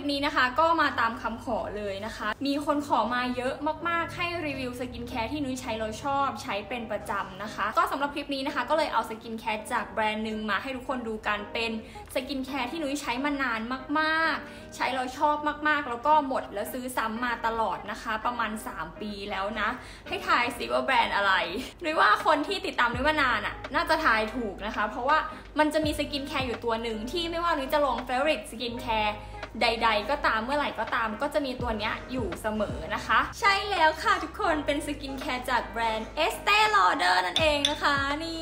คลิปนี้นะคะ ก็มาตามคำขอเลยนะคะ มีคนขอมาเยอะมากๆ ให้รีวิวสกินแคร์ที่นุ้ยใช้แล้วชอบใช้เป็นประจำนะคะ ก็สำหรับคลิปนี้นะคะ ก็เลยเอาสกินแคร์จากแบรนด์หนึ่งมาให้ทุกคนดูกันเป็นสกินแคร์ที่นุ้ยใช้มานานมากๆ ใช้แล้วชอบมากๆ แล้วก็หมดแล้วซื้อซ้ำมาตลอดนะคะ ประมาณ 3 ปีแล้วนะ ให้ทายสิว่าแบรนด์อะไรนุ้ยว่าคนที่ติดตามนุ้ยมานานอะน่าจะทายถูกนะคะ เพราะว่ามันจะมีสกินแคร์อยู่ตัวหนึ่งที่ไม่ว่านุ้ยจะลง favorite สกินแคร์ ใด ๆ ก็ตามเมื่อไหร่ก็ตาม ก็จะมีตัวนี้อยู่เสมอนะคะ ใช่แล้วค่ะทุกคนเป็นสกินแคร์จากแบรนด์ Estee Lauder นั่นเองนะคะนี่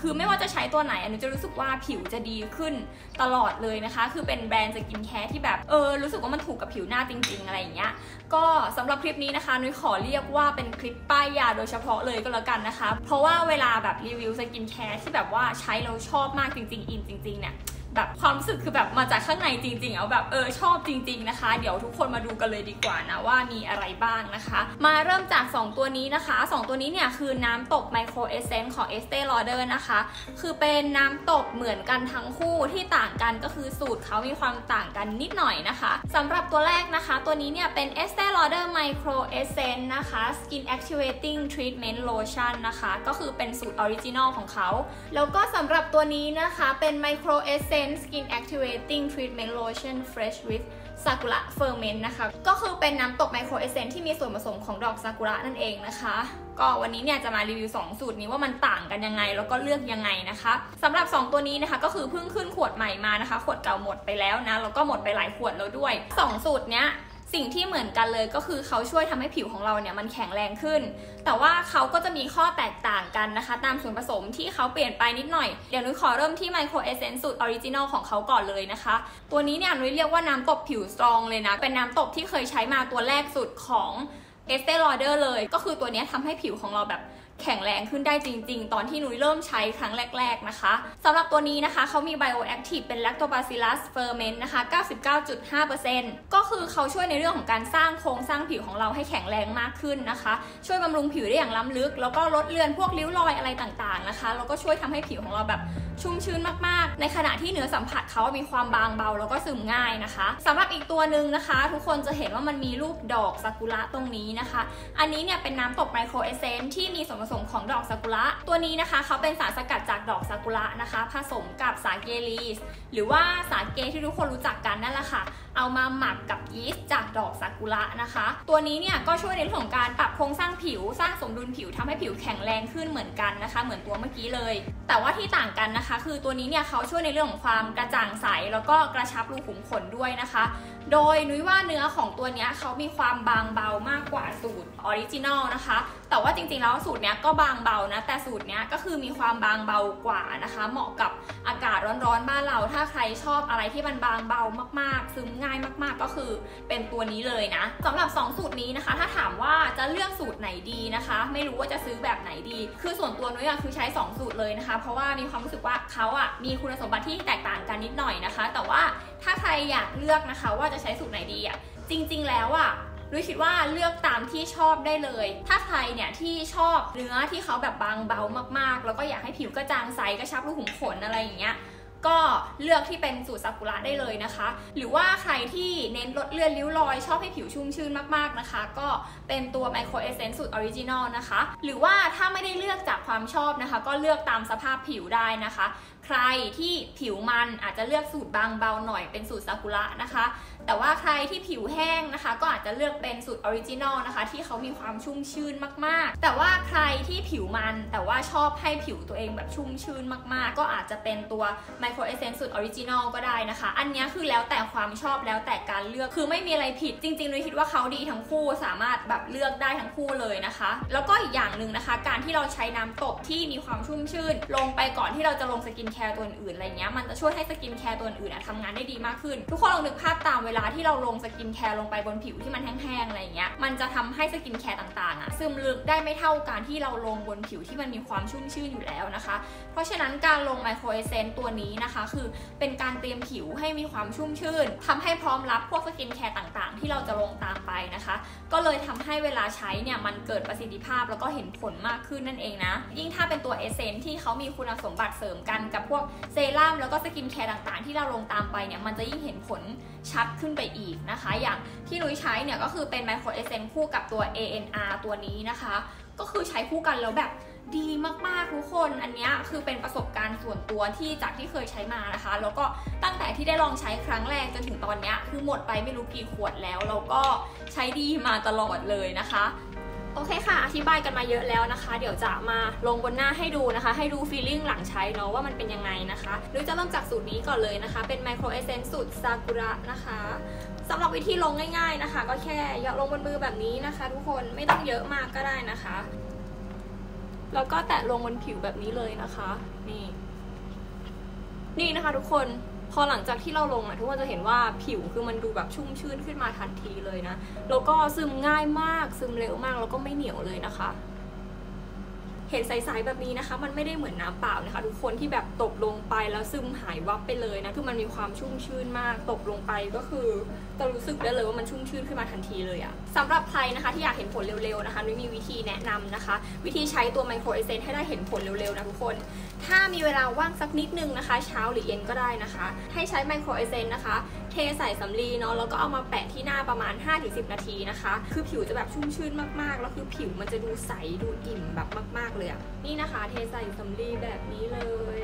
คือไม่ว่าจะใช้ตัวไหนนุ้ยจะรู้สึกว่าผิวจะดีขึ้นตลอดเลยนะคะ คือเป็นแบรนด์สกินแคร์ที่แบบเออรู้สึกว่ามันถูกกับผิวหน้าจริง ๆ อะไรอย่างเงี้ยก็สำหรับคลิปนี้นะคะนุ้ยขอเรียกว่าเป็นคลิปป้ายยาโดยเฉพาะเลยก็แล้วกันนะคะ เพราะว่าเวลาแบบรีวิวสกินแคร์ที่แบบว่าใช้แล้วชอบมากจริงๆ อินจริงๆเนี่ย แบบความรู้สึกคือแบบมาจากข้างในจริง ๆ เอาแบบเออชอบจริง ๆนะคะ เดี๋ยวทุกคนมาดูกันเลยดีกว่านะว่ามีอะไรบ้างนะคะ มาเริ่มจาก 2 ตัวนี้นะคะ 2 ตัวนี้เนี่ยคือน้ำตบ Micro Essence ของ Estee Lauder นะคะ คือเป็นน้ำตบเหมือนกันทั้งคู่ที่ต่างกันก็คือสูตรเขามีความต่างกันนิดหน่อยนะคะสำหรับตัวแรกนะคะ ตัวนี้เนี่ยเป็น Estee Lauder Micro Essence นะคะ Skin Activating Treatment Lotion นะคะ ก็คือเป็นสูตร original ของเขา แล้วก็สำหรับตัวนี้นะคะเป็น Micro Essence Skin Activating Treatment Lotion Fresh with ซากุระเฟอร์เมนต์นะคะ ก็คือเป็นน้ำตกไมโครเอเซนที่มีส่วนผสมของดอกซากุระนั่นเองนะคะ ก็วันนี้เนี่ยจะมารีวิว 2 สูตรนี้ว่ามันต่างกันยังไง แล้วก็เลือกยังไงนะคะสำหรับ 2 ตัวนี้นะคะก็คือเพิ่งขึ้นขวดใหม่มานะคะ ขวดเก่าหมดไปแล้วนะแล้วก็หมดไปหลายขวดแล้วด้วย 2 สูตรเนี้ย สิ่งที่เหมือนกันเลยก็คือเขาช่วยทำให้ผิวของเราเนี่ยมันแข็งแรงขึ้น แต่ว่าเขาก็จะมีข้อแตกต่างกันนะคะ ตามส่วนผสมที่เขาเปลี่ยนไปนิดหน่อย เดี๋ยวนุ้ยขอเริ่มที่ Micro Essence สูตร original ของเขาก่อนเลยนะคะ ตัวนี้เนี่ยนุ้ยเรียกว่าน้ำตบผิว strong เลยนะ เป็นน้ำตบที่เคยใช้มาตัวแรกสุดของ Estee Lauder เลย ก็คือตัวนี้ทำให้ผิวของเราแบบ แข็งแรงขึ้นได้จริง ๆ ตอนที่นุ้ยเริ่มใช้ครั้งแรก ๆ นะคะสำหรับตัวนี้นะคะเขามี Bioactive เป็น Lactobacillus ferment นะคะ 99.5%ก็คือเขาช่วยในเรื่องของการสร้างโครงสร้างผิวของเราให้แข็งแรงมากขึ้นนะคะ ช่วยบำรุงผิวได้อย่างล้ำลึก แล้วก็ลดเลือนพวกริ้วรอยอะไรต่างๆนะคะแล้วก็ช่วยทำให้ผิวของเราแบบ ชุ่มชื้นมากๆ ในขณะที่เนื้อสัมผัสเขามีความบางเบาแล้วก็ซึมง่ายนะคะสำหรับอีกตัวหนึ่งนะคะ ทุกคนจะเห็นว่ามันมีรูปดอกซากุระตรงนี้นะคะ อันนี้เนี่ยเป็นน้ำตกไมโครเอเซนที่มีส่วนผสมของดอกซากุระตัวนี้นะคะเขาเป็นสารสกัดจากดอกซากุระนะคะ ผสมกับสาเกลีสหรือว่าสาเกที่ทุกคนรู้จักกันนั่นแหละค่ะ เอามาหมักกับยีสต์จากดอกซากุระนะคะ ตัวนี้เนี่ยก็ช่วยในเรื่องของการปรับโครงสร้างผิว สร้างสมดุลผิวทำให้ผิวแข็งแรงขึ้นเหมือนกันนะคะ เหมือนตัวเมื่อกี้เลย แต่ว่าที่ต่างกันนะคะ คือตัวนี้เนี่ยเขาช่วยในเรื่องของความกระจ่างใส แล้วก็กระชับรูขุมขนด้วยนะคะ โดยนุ้ยว่าเนื้อของตัวนี้เขามีความบางเบามากกว่าสูตร original นะคะแต่ว่าจริงๆแล้วสูตรเนี้ยก็บางเบานะ แต่สูตรเนี้ยก็คือมีความบางเบากว่านะคะ เหมาะกับอากาศร้อนๆบ้านเรา ถ้าใครชอบอะไรที่มันบางเบามากๆ ซึมง่ายมากๆ ก็คือเป็นตัวนี้เลยนะสำหรับ 2 สูตรนี้นะคะ ถ้าถามว่าจะเลือกสูตรไหนดีนะคะ ไม่รู้ว่าจะซื้อแบบไหนดี คือส่วนตัวนุ้ยอะคือใช้ 2 สูตรเลยนะคะ เพราะว่ามีความรู้สึกว่าเขาอะมีคุณสมบัติที่แตกต่างกันนิดหน่อยนะคะ แต่ว่าถ้าใครอยากเลือกนะคะ ว่าจะใช้สูตรไหนดีอะจริง ๆ แล้วอะ นุ้ยคิดว่าเลือกตามที่ชอบได้เลย ถ้าใครเนี่ยที่ชอบเนื้อที่เขาแบบบางเบามากๆ แล้วก็อยากให้ผิวกระจ่างใสกระชับรูขุมขนอะไรอย่างเงี้ยก็เลือกที่เป็นสูตรซากุระได้เลยนะคะ หรือว่าใครที่เน้นลดเลือนริ้วรอย ชอบให้ผิวชุ่มชื่นมากๆนะคะ ก็เป็นตัว Micro Essence สูตร original นะคะ หรือว่าถ้าไม่ได้เลือกจากความชอบนะคะ ก็เลือกตามสภาพผิวได้นะคะ ใครที่ผิวมันอาจจะเลือกสูตรบางเบาหน่อยเป็นสูตรซากุระนะคะ แต่ว่าใครที่ผิวแห้งนะคะ ก็อาจจะเลือกเป็นสูตร original นะคะ ที่เขามีความชุ่มชื่นมากๆ แต่ว่าใครที่ผิวมันแต่ว่าชอบให้ผิวตัวเองแบบชุ่มชื่นมากๆ ก็อาจจะเป็นตัว Micro Essence สูตร original ก็ได้นะคะ อันนี้คือแล้วแต่ความชอบแล้วแต่การเลือกคือไม่มีอะไรผิด จริงๆนุ้ยคิดว่าเขาดีทั้งคู่สามารถแบบเลือกได้ทั้งคู่เลยนะคะ แล้วก็อีกอย่างหนึ่งนะคะ การที่เราใช้น้ำตบที่มีความชุ่มชื่นลงไปก่อนที่เราจะลงสกินแคร์ตัวอื่นอะไรเงี้ยมันจะช่วยให้สกินแคร์ตัวอื่นทำงานได้ดีมากขึ้น ทุกคนลองนึกภาพตามเวลาที่เราลงสกินแคร์ลงไปบนผิวที่มันแห้งๆอะไรเงี้ยมันจะทำให้สกินแคร์ต่างๆอะซึมลึกได้ไม่เท่าการที่เราลงบนผิวที่มันมีความชุ่มชื่นอยู่แล้วนะคะ เพราะฉะนั้นการลง Micro Essence ตัวนี้นะคะ คือเป็นการเตรียมผิวให้มีความชุ่มชื่นทำให้พร้อมรับพวกสกินแคร์ต่างๆ ที่เราจะลงตามไปนะคะ ก็เลยทำให้เวลาใช้เนี่ยมันเกิดประสิทธิภาพแล้วก็เห็นผลมากขึ้นนั่นเองนะ ยิ่งถ้าเป็นตัว essence ที่เขามีคุณสมบัติเสริมกันกับพวกเซรั่มแล้วก็สกินแคร์ต่างๆ ที่เราลงตามไปเนี่ยมันจะยิ่งเห็นผลชัดขึ้นไปอีกนะคะ อย่างที่นุ้ยใช้เนี่ยก็คือเป็นไมโครเอเซนคู่กับตัว ANR ตัวนี้นะคะ ก็คือใช้คู่กันแล้วแบบดีมากๆทุกคนอันนี้คือเป็นประสบการณ์ส่วนตัวที่จากที่เคยใช้มานะคะ แล้วก็ตั้งแต่ที่ได้ลองใช้ครั้งแรกจนถึงตอนนี้คือหมดไปไม่รู้กี่ขวดแล้วแล้วก็ใช้ดีมาตลอดเลยนะคะ โอเคค่ะ อธิบายกันมาเยอะแล้วนะคะ เดี๋ยวจะมาลงบนหน้าให้ดูนะคะ ให้ดูฟีลลิ่งหลังใช้เนาะว่ามันเป็นยังไงนะคะโดยจะเริ่มจากสูตรนี้ก่อนเลยนะคะ เป็นไมโครเอเซนสูตรซากุระนะคะสำหรับวิธีลงง่าย ๆนะคะ ก็แค่ยอดลงบนมือแบบนี้นะคะ ทุกคนไม่ต้องเยอะมากก็ได้นะคะ แล้วก็แตะลงบนผิวแบบนี้เลยนะคะ นี่ นี่นะคะทุกคน อหลังจากที่เราลงอะทุกคนจะเห็นว่าผิวคือมันดูแบบชุ่มชื่นขึ้นมาทันทีเลยนะ แล้วก็ซึมง่ายมากซึมเร็วมากแล้วก็ไม่เหนียวเลยนะคะ เห็นใสๆแบบนี้นะคะ มันไม่ได้เหมือนน้ำเปล่านะคะ ทุกคนที่แบบตกลงไปแล้วซึมหายวับไปเลยนะคือมันมีความชุ่มชื่นมาก ตกลงไปก็คือจะรู้สึกได้เลยว่ามันชุ่มชื่นขึ้นมาทันทีเลยอะสำหรับใครนะคะที่อยากเห็นผลเร็วๆนะคะนุ้ยมีวิธีแนะนำนะคะ วิธีใช้ตัวไมโครเอเซนให้ได้เห็นผลเร็วๆนะทุกคน ถ้ามีเวลาว่างสักนิดนึงนะคะ เช้าหรือเย็นก็ได้นะคะ ให้ใช้ไมโครเอเซนนะคะ ทใส่สำลีเนาะแล้วก็เอามาแปะที่หน้าประมาณ 5-10 นาทีนะคะ คือผิวจะแบบชุ่มชื่นมากๆ แล้วคือผิวมันจะดูใสดูอิ่มแบบมาก ๆ เลยอะนี่นะคะ เทใส่สำลีแบบนี้เลย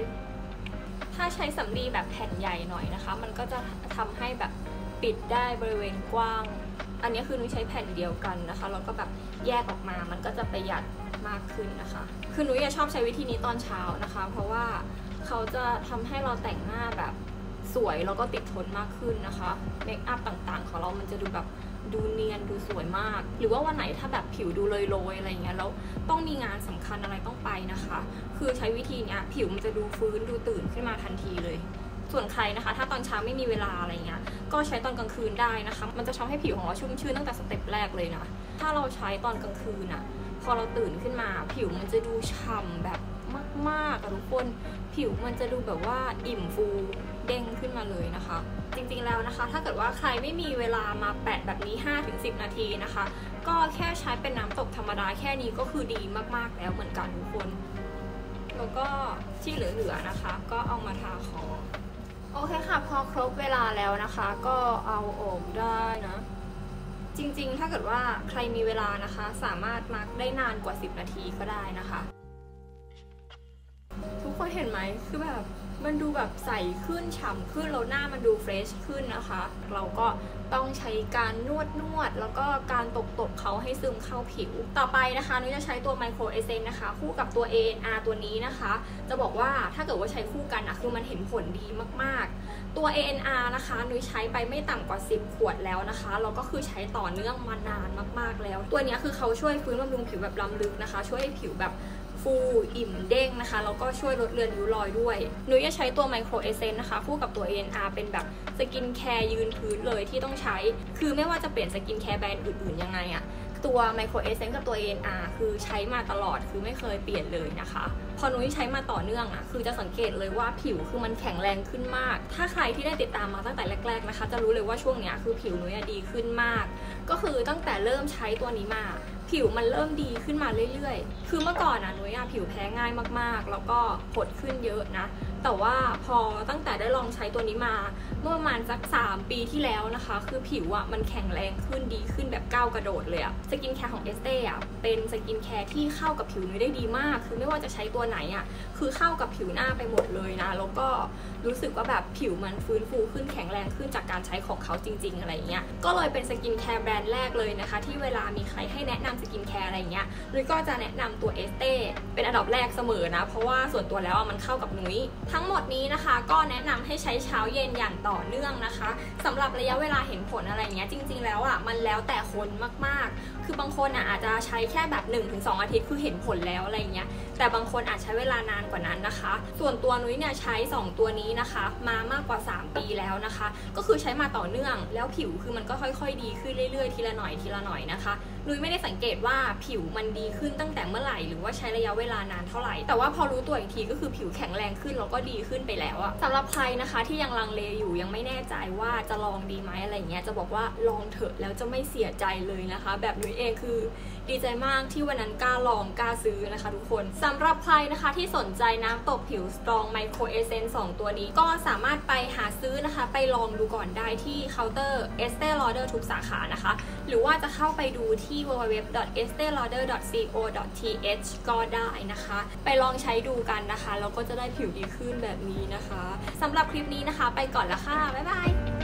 ถ้าใช้สำลีแบบแผ่นใหญ่หน่อยนะคะ มันก็จะทำให้แบบปิดได้บริเวณกว้าง อันนี้คือนุ้ยใช้แผ่นเดียวกันนะคะแล้วก็แบบแยกออกมามันก็จะประหยัดมากขึ้นนะคะ คือนุ้ยชอบใช้วิธีนี้ตอนเช้านะคะ เพราะว่าเขาจะทำให้เราแต่งหน้าแบบ สวยแล้วก็ติดทนมากขึ้นนะคะเมคอัพต่างๆ ของเรามันจะดูแบบดูเนียนดูสวยมาก หรือว่าวันไหนถ้าแบบผิวดูเลยโรยอะไรเงี้ยแล้วต้องมีงานสำคัญอะไรต้องไปนะคะ คือใช้วิธีเนี้ยผิวมันจะดูฟื้นดูตื่นขึ้นมาทันทีเลย ส่วนใครนะคะ ถ้าตอนเช้าไม่มีเวลาอะไรเงี้ยก็ใช้ตอนกลางคืนได้นะคะ มันจะทำให้ผิวของเราชุ่มชื่นตั้งแต่สเต็ปแรกเลยนะถ้าเราใช้ตอนกลางคืนอะพอเราตื่นขึ้นมา ผิวมันจะดูฉ่ำแบบมากๆอะทุกคน ผิวมันจะดูแบบว่าอิ่มฟู เด้งขึ้นมาเลยนะคะ จริงๆแล้วนะคะ ถ้าเกิดว่าใครไม่มีเวลามาแปะแบบนี้ 5-10 นาทีนะคะ ก็แค่ใช้เป็นน้ำตกธรรมดาแค่นี้ก็คือดีมากๆแล้วเหมือนกันทุกคน แล้วก็ที่เหลือๆนะคะ ก็เอามาทาคอโอเคค่ะ พอครบเวลาแล้วนะคะ ก็เอาออกได้นะ จริงๆ ถ้าเกิดว่าใครมีเวลานะคะ สามารถมาร์กได้นานกว่า 10 นาทีก็ได้นะคะ ทุกคนเห็นไหมคือแบบ มันดูแบบใสขึ้นฉ่ำขึ้นแล้วหน้ามันดูเฟรชขึ้นนะคะ เราก็ต้องใช้การนวดนวดแล้วก็การตบตบเขาให้ซึมเข้าผิว ต่อไปนะคะนุ้ยจะใช้ตัวไมโครเอเซนนะคะ คู่กับตัว ANR ตัวนี้นะคะ จะบอกว่าถ้าเกิดว่าใช้คู่กันนะคือมันเห็นผลดีมากๆ ตัว ANR นะคะนุ้ยใช้ไปไม่ต่ำกว่า 10 ขวดแล้วนะคะแล้วก็คือใช้ต่อเนื่องมานานมากๆแล้ว ตัวนี้คือเขาช่วยฟื้นบำรุงผิวแบบล้ำลึกนะคะ ช่วยให้ผิวแบบ ฟูอิ่มเด้งนะคะ แล้วก็ช่วยลดเลือนริ้วรอยด้วยนุ้ยจะใช้ตัว Micro Essence นะคะ คู่กับตัว ANR เป็นแบบสกินแคร์ยืนพื้นเลยที่ต้องใช้ คือไม่ว่าจะเปลี่ยนสกินแคร์แบรนด์อื่นๆยังไงอะตัว Micro Essence กับตัว ANR คือใช้มาตลอดคือไม่เคยเปลี่ยนเลยนะคะ พอนุ้ยใช้มาต่อเนื่องอะคือจะสังเกตเลยว่าผิวคือมันแข็งแรงขึ้นมาก ถ้าใครที่ได้ติดตามมาตั้งแต่แรก ๆนะคะ จะรู้เลยว่าช่วงเนี้ยคือผิวนุ้ยดีขึ้นมาก ก็คือตั้งแต่เริ่มใช้ตัวนี้มา ผิวมันเริ่มดีขึ้นมาเรื่อยๆ คือเมื่อก่อนอะนุ้ยอะผิวแพ้ง่ายมากๆ แล้วก็ผดขึ้นเยอะนะ แต่ว่าพอตั้งแต่ได้ลองใช้ตัวนี้มา เมื่อประมาณสัก 3 ปีที่แล้วนะคะ คือผิวอะมันแข็งแรงขึ้นดีขึ้นแบบก้าวกระโดดเลยอะสกินแคร์ของ Estee อะเป็นสกินแคร์ที่เข้ากับผิวนุ้ยได้ดีมาก คือไม่ว่าจะใช้ตัวไหนอะคือเข้ากับผิวหน้าไปหมดเลยนะ แล้วก็รู้สึกว่าแบบผิวมันฟื้นฟูขึ้นแข็งแรงขึ้นจากการใช้ของเขาจริง ๆ อะไรเงี้ยก็เลยเป็นสกินแคร์แบรนด์แรกเลยนะคะ ที่เวลามีใครให้แนะนำสกินแคร์อะไรเงี้ยนุ้ยก็จะแนะนำตัวเอสเต้เป็นอันดับแรกเสมอนะ เพราะว่าส่วนตัวแล้วมันเข้ากับนุ้ยทั้งหมดนี้นะคะก็แนะนำให้ใช้เช้าเย็นอย่างต่อเนื่องนะคะสำหรับระยะเวลาเห็นผลอะไรเงี้ยจริง ๆ แล้วอะมันแล้วแต่คนมากๆคือบางคนอะอาจจะใช้แค่แบบ 1-2 อาทิตย์คือเห็นผลแล้วอะไรเงี้ย แต่บางคนอาจใช้เวลานานกว่านั้นนะคะ ส่วนตัวนุ้ยเนี่ยใช้ 2 ตัวนี้นะคะ มามากกว่า 3 ปีแล้วนะคะ ก็คือใช้มาต่อเนื่องแล้วผิวคือมันก็ค่อยๆ ดีขึ้นเรื่อยๆ ทีละหน่อยทีละหน่อยนะคะนุ้ยไม่ได้สังเกตว่าผิวมันดีขึ้นตั้งแต่เมื่อไหร่หรือว่าใช้ระยะเวลานานเท่าไหร่ แต่ว่าพอรู้ตัวอีกทีก็คือผิวแข็งแรงขึ้นแล้วก็ดีขึ้นไปแล้วอะสำหรับใครนะคะที่ยังลังเลอยู่ยังไม่แน่ใจว่าจะลองดีไหมอะไรเงี้ยจะบอกว่าลองเถอะแล้วจะไม่เสียใจเลยนะคะ แบบนุ้ยเองคือดีใจมากที่วันนั้นกล้าลองกล้าซื้อนะคะทุกคนสำหรับใครนะคะที่สนใจน้ำตบผิว Strong Micro Essence 2ตัวนี้ก็สามารถไปหาซื้อนะคะ ไปลองดูก่อนได้ที่เคาน์เตอร์ Estee Lauder ทุกสาขานะคะ หรือว่าจะเข้าไปดูที่ www.esteelauder.co.th ก็ได้นะคะ ไปลองใช้ดูกันนะคะแล้วก็จะได้ผิวดีขึ้นแบบนี้นะคะสำหรับคลิปนี้นะคะ ไปก่อนละค่ะ บ๊ายบาย